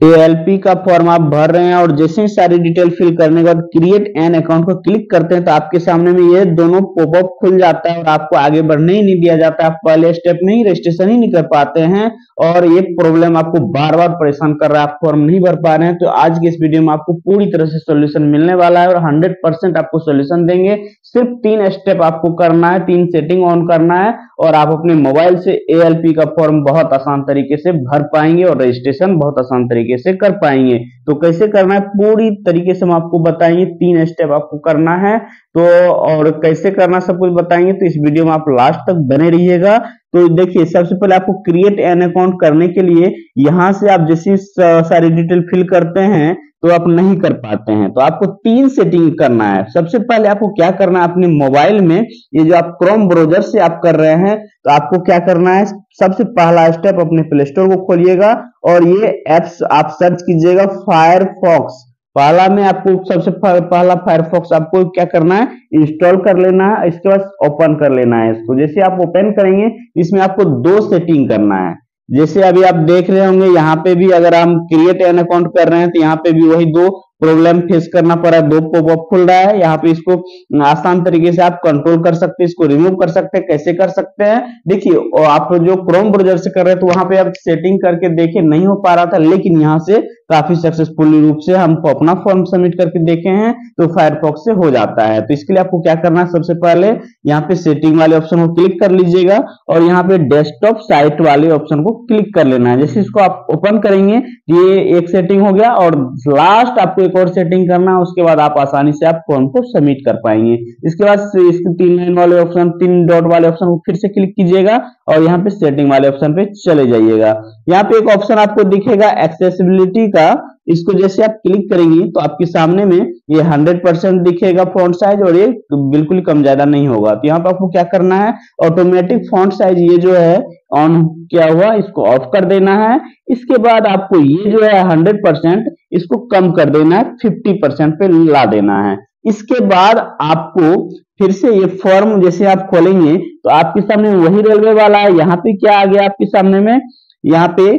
ALP का form आप भर रहे हैं और जैसे ही सारी डिटेल फिल करने के बाद क्रिएट एन अकाउंट को क्लिक करते हैं तो आपके सामने में ये दोनों पॉपअप खुल जाता है और आपको आगे बढ़ने ही नहीं दिया जाता आप पहले स्टेप नहीं रजिस्ट्रेशन ही नहीं कर पाते हैं और ये प्रॉब्लम आपको बार बार परेशान कर रहा है। आप फॉर्म नहीं भर पा रहे हैं तो आज की इस वीडियो में आपको पूरी तरह से सोल्यूशन मिलने वाला है और हंड्रेड आपको सोल्यूशन देंगे। सिर्फ़ तीन स्टेप आपको करना है, तीन सेटिंग ऑन करना है और आप अपने मोबाइल से एएलपी का फॉर्म बहुत आसान तरीके से भर पाएँगे और रजिस्ट्रेशन बहुत आसान तरीके से कर पाएँगे। तो कैसे करना है? पूरी तरीके से हम आपको बताएँगे। तीन स्टेप आपको करना है। तो और कैसे करना सब कुछ बताएँगे। तो इस वीडियो में आप लास्ट तक बने रहिएगा। तो देखिए, सबसे पहले आपको क्रिएट एन अकाउंट करने के लिए यहाँ से आप जैसी सारी डिटेल फिल करते हैं तो आप नहीं कर पाते हैं। तो आपको तीन सेटिंग करना है। सबसे पहले आपको क्या करना है? अपने मोबाइल में ये जो आप क्रोम ब्राउज़र से आप कर रहे हैं तो आपको क्या करना है? सबसे पहला स्टेप अपने प्ले स्टोर को खोलिएगा और ये एप्स आप सर्च कीजिएगा फायरफॉक्स पहला में आपको सबसे पहला फायरफॉक्स आपको क्या करना है? इंस्टॉल कर लेना है। इसके बाद ओपन कर लेना है इसको। जैसे आप ओपन करेंगे, इसमें आपको दो सेटिंग करना है। जैसे अभी आप देख रहे होंगे, यहाँ पे भी अगर हम क्रिएट एन अकाउंट कर रहे हैं तो यहाँ पे भी वही दो प्रॉब्लम फेस करना पड़ा दो पॉपअप खुल रहा है, यहाँ पे इसको आसान तरीके से आप कंट्रोल कर सकते हैं, इसको रिमूव कर सकते हैं, कैसे कर सकते हैं? देखिए आप जो क्रोम ब्राउज़र से कर रहे हैं तो वहाँ पे आप सेटिंग करके देखे नहीं हो पा रहा था, लेकिन यहाँ से काफ़ी सक्सेसफुली रूप से हम अपना फॉर्म सबमिट करके देखे हैं तो फायरफॉक्स से हो जाता है। तो इसके लिए आपको क्या करना है, सबसे पहले यहाँ पे सेटिंग वाले ऑप्शन को क्लिक कर लीजिएगा, और यहाँ पे डेस्कटॉप साइट वाले ऑप्शन को क्लिक कर लेना है। जैसे इसको आप ओपन करेंगे, ये एक सेटिंग हो गया, और लास्ट आपको और सेटिंग करना, उसके बाद आप आसानी से आप फॉर्म को सबमिट कर पाएँगे। इसके बाद इसके तीन लाइन वाले ऑप्शन तीन डॉट वाले ऑप्शन को फिर से क्लिक कीजिएगा और यहाँ पे सेटिंग वाले ऑप्शन पे चले जाइएगा। यहाँ पे एक ऑप्शन आपको दिखेगा एक्सेसिबिलिटी का। इसको जैसे आप क्लिक करेंगे तो आपके सामने में ये 100 परसेंट दिखेगा फॉन्ट साइज़ और ये बिल्कुल कम ज़्यादा नहीं होगा। तो यहाँ पे आपको क्या करना है? ऑटोमेटिक फॉन्ट साइज़ ये जो है ऑन क्या हुआ, इसको ऑफ़ कर देना है। इसके बाद आपको ये जो है 100 परसेंट, इसको कम कर देना है 50 परसेंट पे ला देना है। इसके बाद आपको फिर से ये फॉर्म जैसे आप खोलेंगे तो आपके सामने वही रेलवे वाला है। यहाँ पे क्या आ गया आपके सामने में? यहाँ पे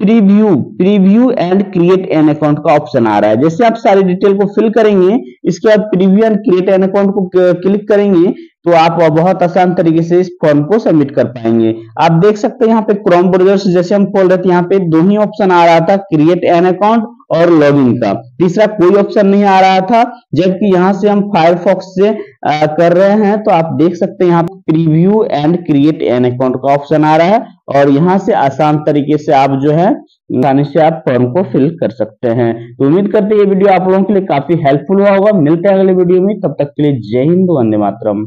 preview preview and create an account का ऑप्शन आ रहा है। जैसे आप सारी डिटेल को फिल करेंगे, इसके बाद preview and create an account को क्लिक करेंगे तो आप बहुत आसान तरीके से इस फॉर्म को सबमिट कर पाएँगे। आप देख सकते हैं यहाँ पे क्रोम ब्राउज़र से जैसे हम खोल रहे थे यहाँ पे दो ही ऑप्शन आ रहा था क्रिएट एन अकाउंट और लॉगिन का। तीसरा कोई ऑप्शन नहीं आ रहा था जबकि यहाँ से हम फायरफॉक्स से आ, कर रहे हैं तो आप देख सकते हैं यहाँ preview and create an account का ऑप्शन आ रहा है और यहाँ से आसान तरीके से आप जो है आसानी से आप फॉर्म को फिल कर सकते हैं। तो उम्मीद करते हैं ये वीडियो आप लोगों के लिए काफ़ी हेल्पफुल हुआ होगा। मिलते हैं अगले वीडियो में तब तक के लिए जय हिंद वंदे मातरम।